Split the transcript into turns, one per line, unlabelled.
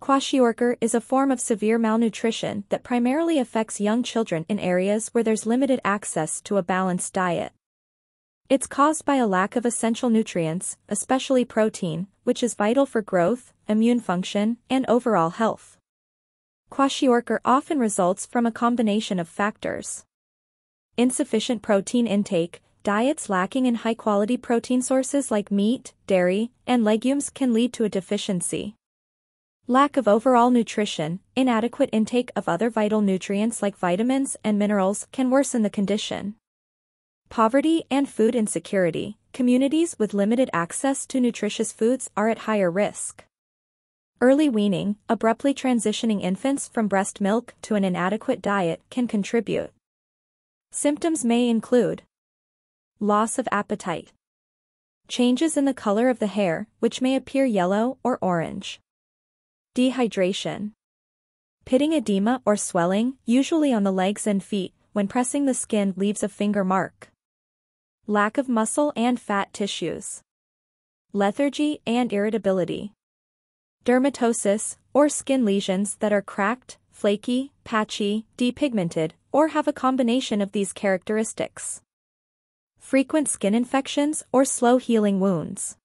Kwashiorkor is a form of severe malnutrition that primarily affects young children in areas where there's limited access to a balanced diet. It's caused by a lack of essential nutrients, especially protein, which is vital for growth, immune function, and overall health. Kwashiorkor often results from a combination of factors. Insufficient protein intake, diets lacking in high-quality protein sources like meat, dairy, and legumes can lead to a deficiency. Lack of overall nutrition, inadequate intake of other vital nutrients like vitamins and minerals can worsen the condition. Poverty and food insecurity, communities with limited access to nutritious foods are at higher risk. Early weaning, abruptly transitioning infants from breast milk to an inadequate diet can contribute. Symptoms may include loss of appetite, changes in the color of the hair, which may appear yellow or orange, dehydration, pitting edema or swelling, usually on the legs and feet, when pressing the skin leaves a finger mark lack of muscle and fat tissues, lethargy and irritability, dermatosis, or skin lesions that are cracked, flaky, patchy, depigmented, or have a combination of these characteristics. Frequent skin infections or slow healing wounds.